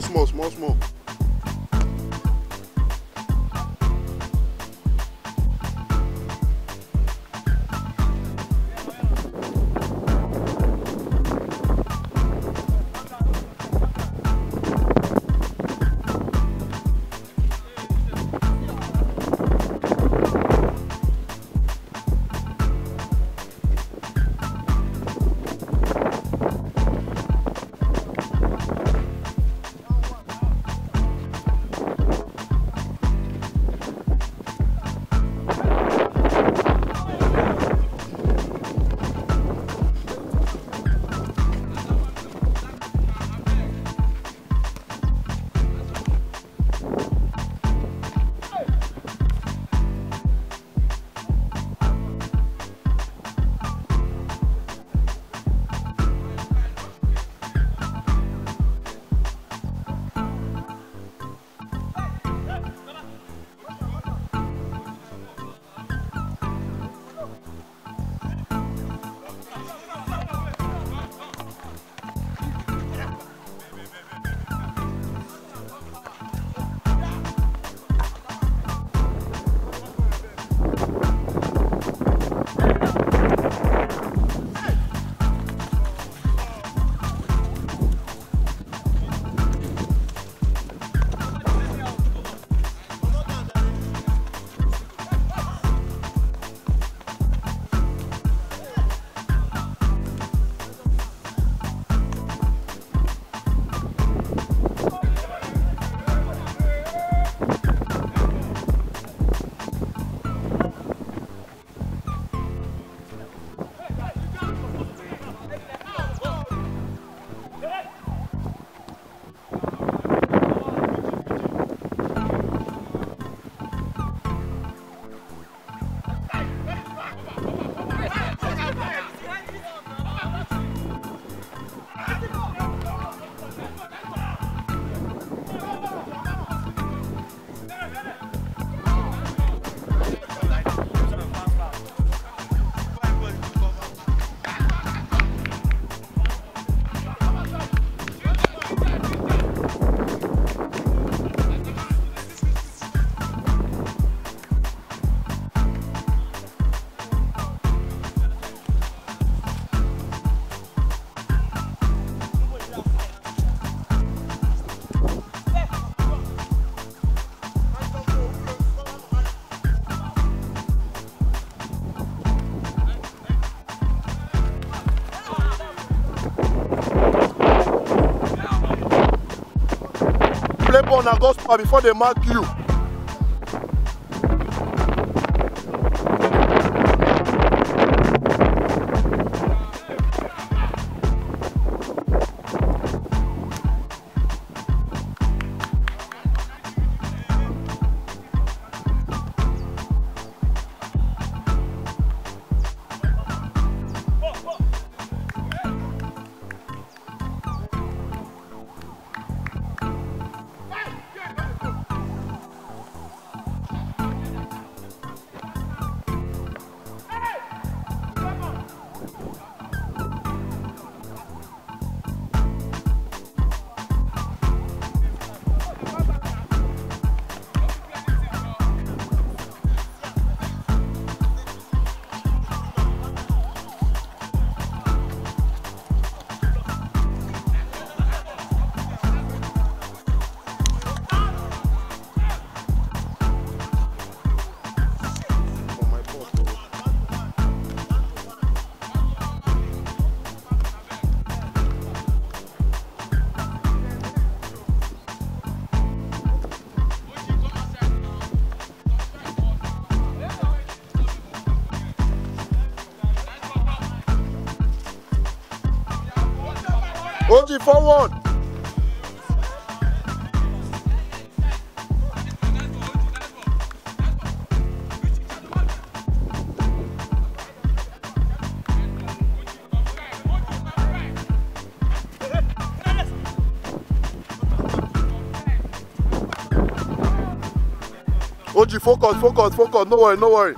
Small, small, small, small. Na gospel before they mark you. Forward. OG focus, focus, focus. No worry, no worry.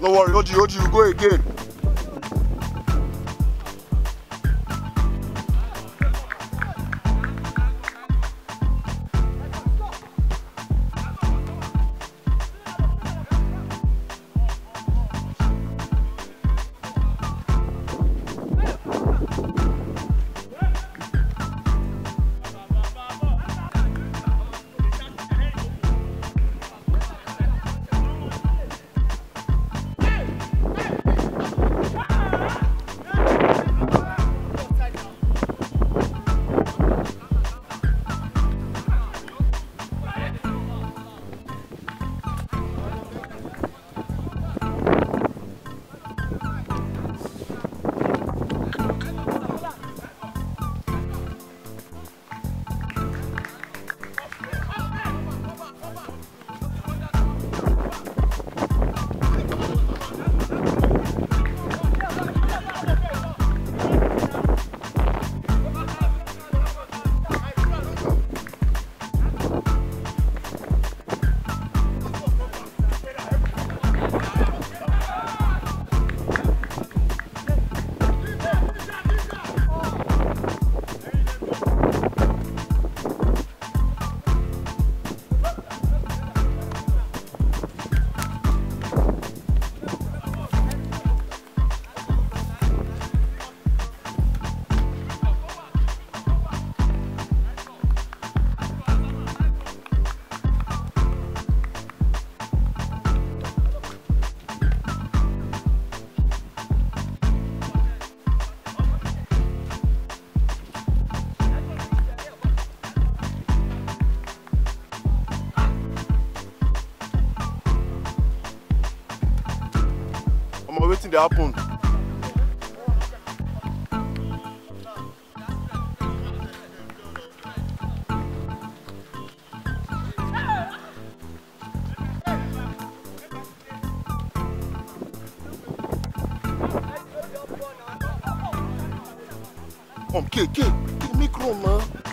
No worry, Oji, Oji, you go again. Omo, wetin dey happen? Come, K, K, K, make room, man.